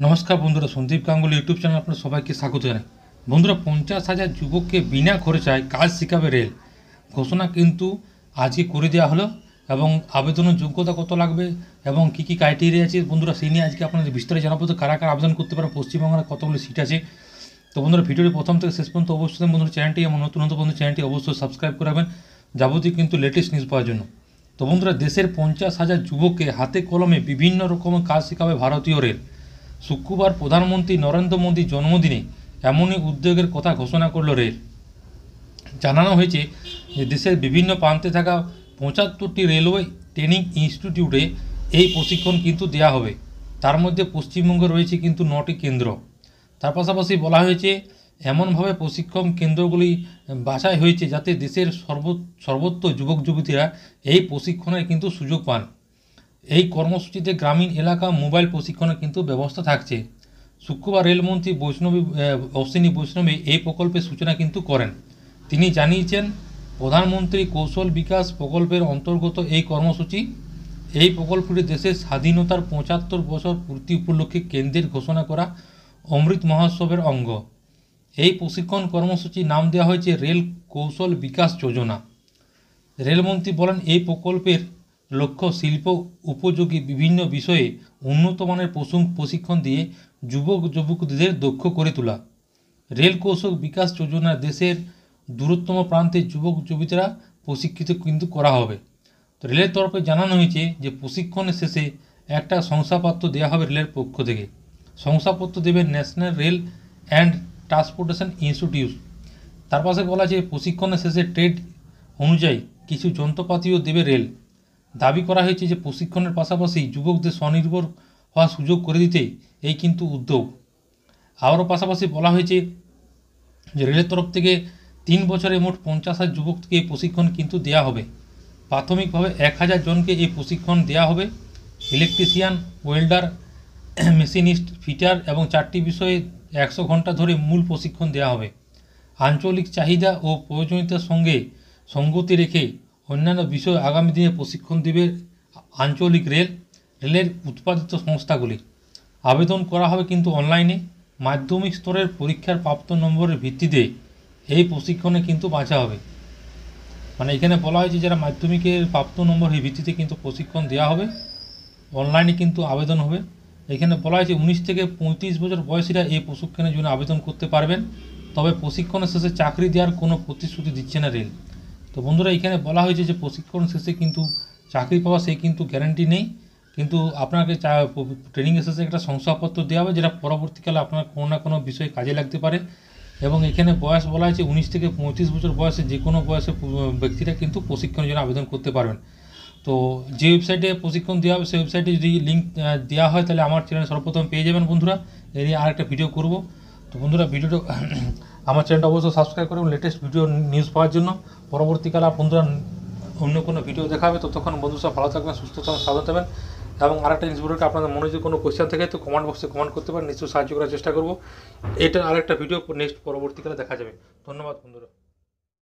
নমস্কার বন্ধুরা, Sandeep Ganguly YouTube channel আপনার সবাইকে স্বাগত জানাই। বন্ধুরা, পঞ্চাশ হাজার যুবককে বিনা খরচায় কাজ শেখাবে রেল। ঘোষণা কিন্তু আজকে করে দেওয়া হলো এবং আবেদনের যোগ্যতা কত লাগবে এবং কী কী ক্রাইটেরিয়া আছে বন্ধুরা, সেই নিয়ে আজকে আপনাদের বিস্তারিত জানাব। তো কারা কারা আবেদন করতে পারে পশ্চিমবঙ্গের কতগুলো সিট আছে? তো বন্ধুরা, ভিডিওটি প্রথম থেকে শেষ পর্যন্ত অবশ্যই বন্ধুরা চ্যানেলটি এবং নতুন নতুন বন্ধু চ্যানেলটি অবশ্যই সাবস্ক্রাইব করাবেন যাবতীয় কিন্তু লেটেস্ট নিউজ পাওয়ার জন্য। তো বন্ধুরা, দেশের পঞ্চাশ হাজার যুবককে হাতে কলমে বিভিন্ন রকমের কাজ শেখাবে ভারতীয় রেল। শুক্রবার প্রধানমন্ত্রী নরেন্দ্র মোদীর জন্মদিনে এমনই উদ্যোগের কথা ঘোষণা করল রেল। জানানো হয়েছে যে দেশের বিভিন্ন প্রান্তে থাকা পঁচাত্তরটি রেলওয়ে ট্রেনিং ইনস্টিটিউটে এই প্রশিক্ষণ কিন্তু দেওয়া হবে। তার মধ্যে পশ্চিমবঙ্গে রয়েছে কিন্তু নটি কেন্দ্র। তার পাশাপাশি বলা হয়েছে, এমনভাবে প্রশিক্ষণ কেন্দ্রগুলি বাছাই হয়েছে যাতে দেশের সর্ব সর্বত্র যুবক যুবতীরা এই প্রশিক্ষণের কিন্তু সুযোগ পান। এই কর্মসূচিতে গ্রামীণ এলাকা মোবাইল প্রশিক্ষণের কিন্তু ব্যবস্থা থাকছে। শুক্রবার রেলমন্ত্রী বৈষ্ণবী অশ্বিনী বৈষ্ণবী এই প্রকল্পের সূচনা কিন্তু করেন। তিনি জানিয়েছেন, প্রধানমন্ত্রী কৌশল বিকাশ প্রকল্পের অন্তর্গত এই কর্মসূচি, এই প্রকল্পটি দেশের স্বাধীনতার পঁচাত্তর বছর পূর্তি উপলক্ষে কেন্দ্রের ঘোষণা করা অমৃত মহোৎসবের অঙ্গ। এই প্রশিক্ষণ কর্মসূচির নাম দেওয়া হয়েছে রেল কৌশল বিকাশ যোজনা। রেলমন্ত্রী বলেন, এই প্রকল্পের লক্ষ্য শিল্প উপযোগী বিভিন্ন বিষয়ে উন্নত মানের প্রশং- প্রশিক্ষণ দিয়ে যুবক যুবকদের দক্ষ করে তোলা। রেল কৌশল বিকাশ যোজনা দেশের দূরতম প্রান্তের যুবক, যুবতীরা প্রশিক্ষিত কিন্তু করা হবে। রেলের তরফে জানানো হয়েছে যে, প্রশিক্ষণের শেষে একটা শংসাপত্র দেওয়া হবে রেলের পক্ষ থেকে। শংসাপত্র দেবে national rail and transportation institute. তার পাশে বলা আছে, প্রশিক্ষণের শেষে ট্রেড অনুযায়ী কিছু যন্ত্রপাতিও দেবে রেল। দাবি করা হয়েছে যে প্রশিক্ষণের পাশাপাশি যুবকদের স্বনির্ভর হওয়ার সুযোগ করে দিতে এই কিন্তু উদ্যোগ। আবারও পাশাপাশি বলা হয়েছে যে রেলের তরফ থেকে তিন বছরে মোট পঞ্চাশ হাজার যুবককে এই প্রশিক্ষণ কিন্তু দেওয়া হবে। প্রাথমিকভাবে এক হাজার জনকে এই প্রশিক্ষণ দেওয়া হবে। ইলেকট্রিশিয়ান, ওয়েল্ডার, মেশিনিস্ট, ফিটার এবং চারটি বিষয়ে একশো ঘণ্টা ধরে মূল প্রশিক্ষণ দেওয়া হবে। আঞ্চলিক চাহিদা ও প্রয়োজনীয়তার সঙ্গে সঙ্গতি রেখে অন্যান্য বিষয়ে আগামী দিনে প্রশিক্ষণ দেবে আঞ্চলিক রেল, রেলের উৎপাদিত সংস্থাগুলি। আবেদন করা হবে কিন্তু অনলাইনে। মাধ্যমিক স্তরের পরীক্ষার প্রাপ্ত নম্বরের ভিত্তিতে এই প্রশিক্ষণে কিন্তু বাঁচা হবে। মানে এখানে বলা হয়েছে যারা মাধ্যমিকের প্রাপ্ত নম্বরের ভিত্তিতে কিন্তু প্রশিক্ষণ দেওয়া হবে, অনলাইনে কিন্তু আবেদন হবে। এখানে বলা হয়েছে উনিশ থেকে পঁয়ত্রিশ বছর বয়সীরা এই প্রশিক্ষণের জন্য আবেদন করতে পারবেন। তবে প্রশিক্ষণের শেষে চাকরি দেওয়ার কোনো প্রতিশ্রুতি দিচ্ছে না রেল। তো বন্ধুরা, এখানে বলা হয়েছে যে প্রশিক্ষণ শেষে কিন্তু চাকরি পাওয়া সেই কিন্তু গ্যারান্টি নেই। কিন্তু আপনাকে ট্রেনিংয়ের শেষে একটা শংসাপত্র দেওয়া হবে, যেটা পরবর্তীকালে আপনার কোনো না কোনো বিষয়ে কাজে লাগতে পারে। এবং এখানে বয়স বলা হয়েছে উনিশ থেকে পঁয়ত্রিশ বছর বয়সে যে কোনো বয়সে ব্যক্তিরা কিন্তু প্রশিক্ষণের জন্য আবেদন করতে পারবেন। তো যে ওয়েবসাইটে প্রশিক্ষণ দেওয়া হবে, সেই ওয়েবসাইটে যদি লিঙ্ক দেওয়া হয়, তাহলে আমার চ্যানেল সর্বপ্রথম পেয়ে যাবেন বন্ধুরা। এর নিয়ে আরেকটা ভিডিও করব। তো বন্ধুরা ভিডিওটা আমার চ্যানেলটা অবশ্যই সাবস্ক্রাইব করুন লেটেস্ট ভিডিও নিউজ পাওয়ার জন্য। পরবর্তীকালে বন্ধুরা, অন্য কোনো ভিডিও দেখাবে, ততক্ষণ বন্ধু সব ভালো থাকবেন, সুস্থ থাকবেন, সাবধান থাকবেন। এবং আরেকটা জিনিস বলতে আপনাদের মনে যদি কোনো কোয়েশ্চেন থাকে, তো কমেন্ট বক্সে কমেন্ট করতে পারেন, নিশ্চয়ই সাহায্য করার চেষ্টা করব। এটা আরেকটা ভিডিও নেক্সট পরবর্তীকালে দেখা যাবে। ধন্যবাদ বন্ধুরা।